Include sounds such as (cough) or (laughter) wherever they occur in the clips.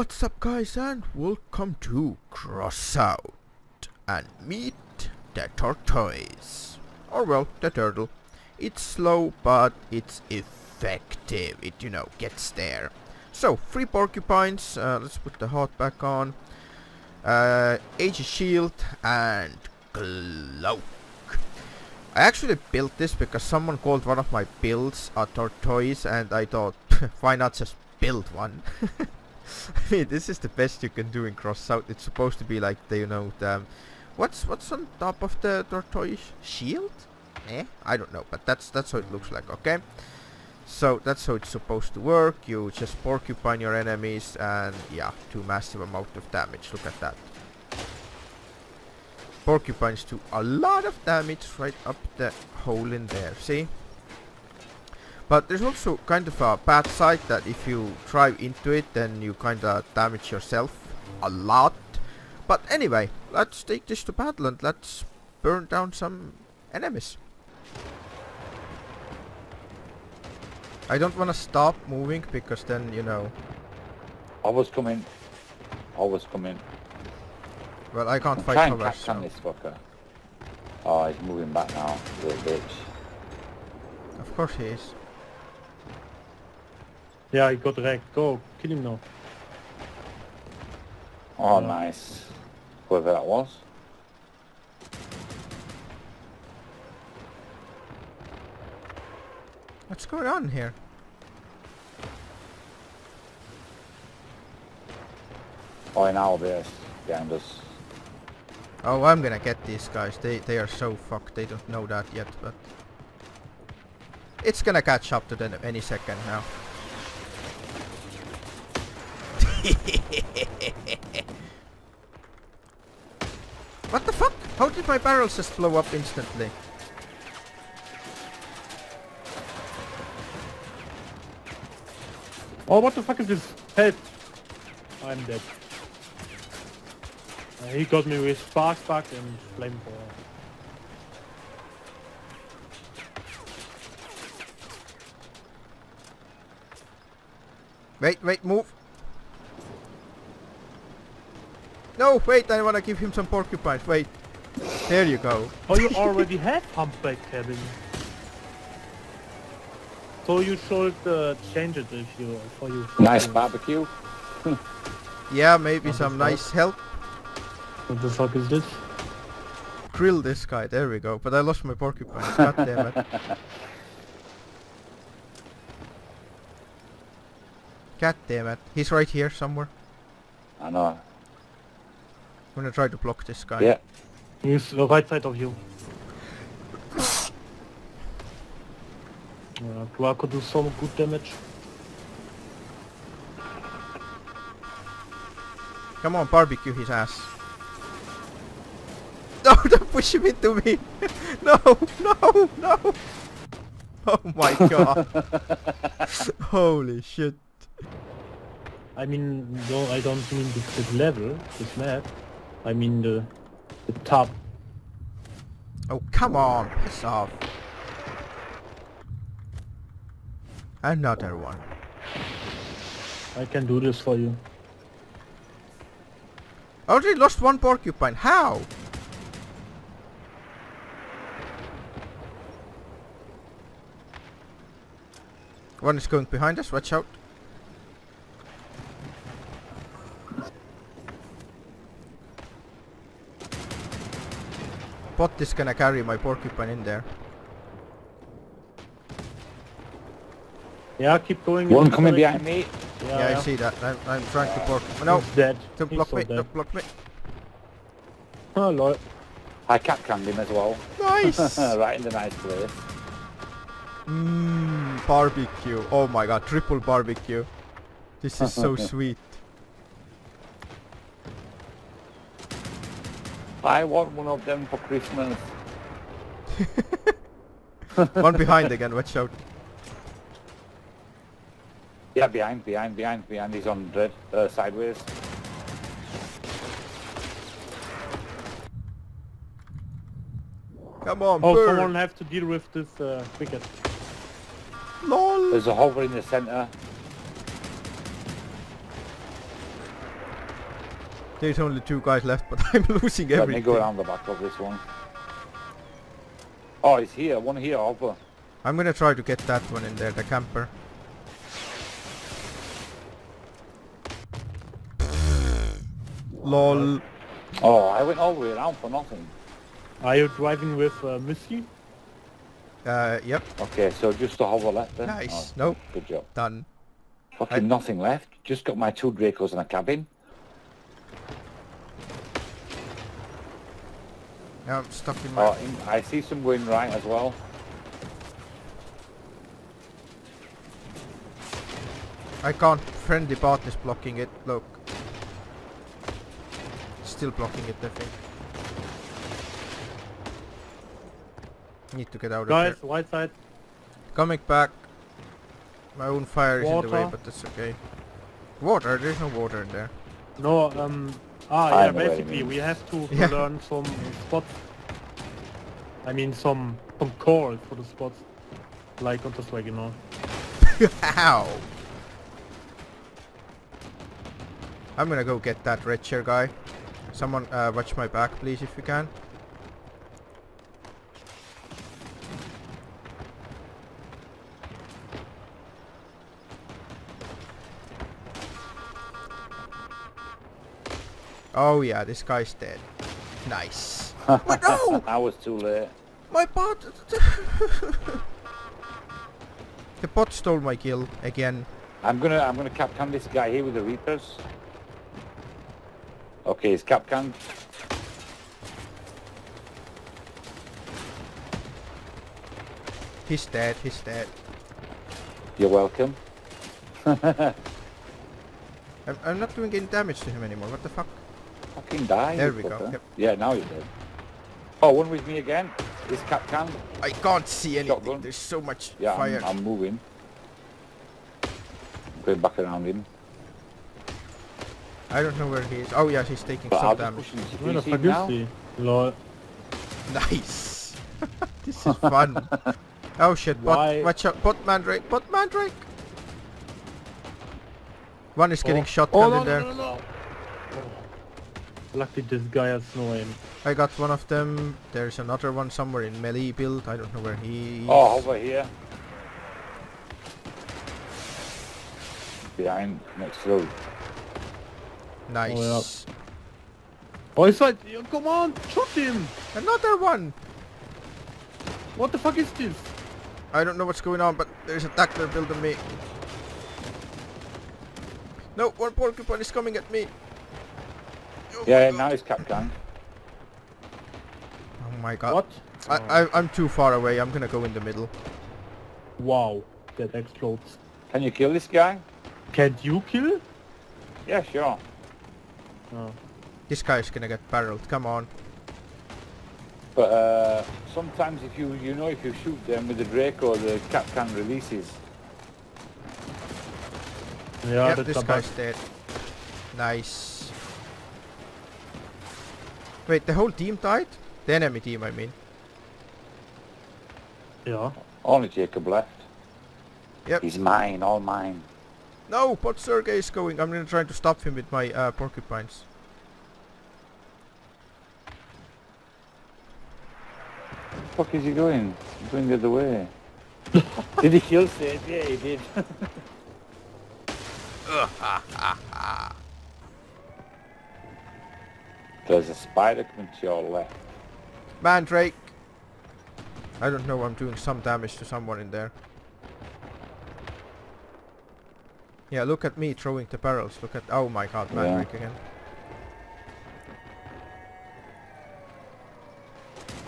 What's up guys and welcome to Crossout and meet the tortoise. Or well the turtle. It's slow but it's effective. It you know gets there. So three porcupines uh, let's put the heart back on. Uh, Aegis shield and cloak. I actually built this because someone called one of my builds a tortoise and I thought (laughs) why not just build one (laughs) (laughs) I mean, this is the best you can do in Crossout. It's supposed to be like you know, the, what's what's on top of the tortoise shield? Eh? I don't know, but that's that's how it looks like. Okay. So that's how it's supposed to work. You just porcupine your enemies, and yeah, do massive amount of damage. Look at that. Porcupines do a lot of damage right up the hole in there. See? But there's also kind of a bad side that if you drive into it then you kind of damage yourself a lot. But anyway, let's take this to battle and let's burn down some enemies. I don't want to stop moving because then, you know... I was coming. I was coming. Well, I can't I'm fight trying cover, catch so... this fucker. Oh, he's moving back now, little bitch. Of course he is. Yeah, he got wrecked. Go, kill him now. Oh, Yeah. nice. Whoever that was. What's going on here? Oh, in our base, behind us. Oh, I'm gonna get these guys. They they are so fucked. They don't know that yet, but it's gonna catch up to them any second now. (laughs) what the fuck? How did my barrels just blow up instantly? Oh, what the fuck is this? Help! I'm dead. Uh, he got me with spark spark and flamethrower. Wait, wait, move. No, wait, I wanna give him some porcupines. Wait. There you go. Oh, you already (laughs) have humpback cabin. So you should uh, change it if you for you. Nice barbecue. (laughs) Yeah, maybe Oh, some that's nice help. What the fuck is this? Grill this guy. There we go. But I lost my porcupine, God damn it. (laughs) God damn it. He's right here somewhere. I know. I'm gonna try to block this guy. Yeah. He's the right side of you. Uh, Dua could do some good damage. Come on, barbecue his ass. (laughs) No, don't push him into me. (laughs) no, no, no. Oh my (laughs) god. Holy shit. I mean, no, I don't mean this the level, this map. I mean the the top. Oh, come on. Piss off. Another one. I can do this for you. I already lost one porcupine. How? One is going behind us. Watch out. Bot is gonna carry my porcupine in there. Yeah, keep going. in One coming behind me. Yeah, Yeah, yeah. I see that. I'm, I'm trying to porc. No, He's dead. don't block so me. dead. Don't block me. Oh lol. I cap canned him as well. Nice. (laughs) right in the nice place. Mmm, barbecue. Oh my god, triple barbecue. This is so (laughs) sweet. I want one of them for Christmas. (laughs) One behind again, watch out. Yeah, behind, behind, behind, behind. He's on red, uh, sideways. Come on, Oh, bird. someone have to deal with this uh, cricket. LOL. There's a hover in the center. There's only two guys left, but (laughs) I'm losing Let everything. me go around the back of this one. Oh, it's here. One here, over. I'm gonna try to get that one in there, the camper. LOL. Oh, I went all the way around for nothing. Are you driving with uh, Missy? Uh, yep, Okay, so just to hover left then. nice. Oh, Nope, good job. done. Fucking I- nothing left. Just got my two Dracos in a cabin. Yeah, I'm stuck in my... Oh, I see some going right as well. I can't. Friendly bot is blocking it. Look. Still blocking it, I think. Need to get out of here. Guys, here. white side. Coming back. My own fire is in the way, but that's okay. Water? There's no water in there. No, um, ah, I yeah, know what basically mean. we have to, to Yeah. learn some spots. I mean, some some calls for the spots, like on the swag, you know. (laughs) Ow! I'm gonna go get that red chair guy. Someone uh, watch my back, please, if you can. Oh yeah, this guy's dead. Nice. (laughs) What? No! I was too late. My bot! (laughs) the bot stole my kill again. I'm gonna I'm gonna capcan this guy here with the Reapers. Okay, he's capcan. He's dead, he's dead. You're welcome. (laughs) I'm, I'm not doing any damage to him anymore, what the fuck? Fucking die. There you we go, yep. Yeah, now you're dead. Oh, one with me again. Is capcan. I can't see anything, Shotgun. there's so much Yeah, fire. I'm, I'm moving. Going back around him. I don't know where he is. Oh yeah, he's taking But some damage. push him. Do Where you the fuck is now? he? Lol. Nice! (laughs) this is fun. (laughs) oh shit, bot, Why- watch out, bot mandrake, bot mandrake! One is getting Oh. shotgunned Oh, no, in there. no, no, no. Luckily this guy has no aim. I got one of them. There's another one somewhere in melee build. I don't know where he is. Oh, over here. Behind, next row. Nice. Oh, he's right. Yo, Come on, shoot him. Another one! What the fuck is this? I don't know what's going on, but there's a Dackler building me. No, one porcupine is coming at me. Yeah, yeah, now he's capcan. Oh my god. What? I, I, I'm too far away. I'm gonna go in the middle. Wow, that explodes. Can you kill this guy? Can't you kill? Yeah, sure. Oh. This guy's gonna get barreled. Come on. But uh, sometimes if you you know if you shoot them with the Draco, the cap capcan releases. Yeah, yep, that's this a bug. dead. Nice. Wait, the whole team died? The enemy team, I mean. Yeah. Only Jacob left. Yep. He's mine, all mine. No, but Sergey is going. I'm gonna try to stop him with my uh, porcupines. fuck is he going? He's going the other way. (laughs) did he kill Sage? Yeah, he did. (laughs) (laughs) There's a spider coming to your left. Mandrake! I don't know, I'm doing some damage to someone in there. Yeah, look at me throwing the barrels. Look at... Oh my god, Yeah. Mandrake again.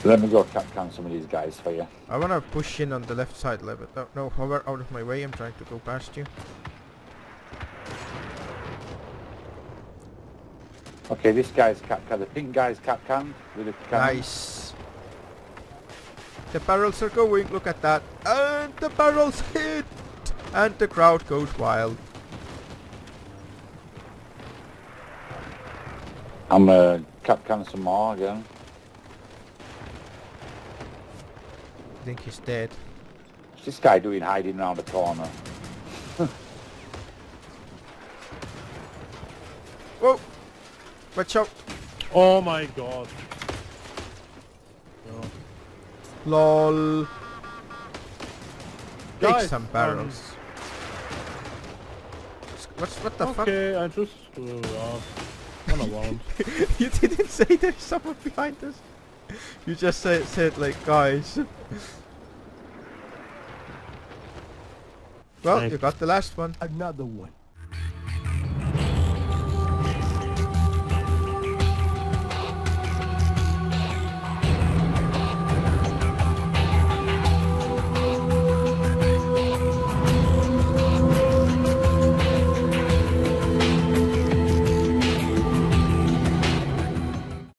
Let me go capcan some of these guys for you. I wanna push in on the left side level. No, no, hover out of my way. I'm trying to go past you. Okay, this guy's capcan. The pink guy's capcan with a cannon. Nice. The barrels are going. Look at that. And the barrels hit. And the crowd goes wild. I'm uh, capcan some more again. I think he's dead. What's this guy doing hiding around the corner? (laughs) Whoa! Watch out! Oh my god. No. LOL. Take Guys, some um, barrels. What's what the fuck? okay, I just uh, yeah, run around. you didn't say there's someone behind us. You just said said like guys. well, Thank you got the last one. Another one.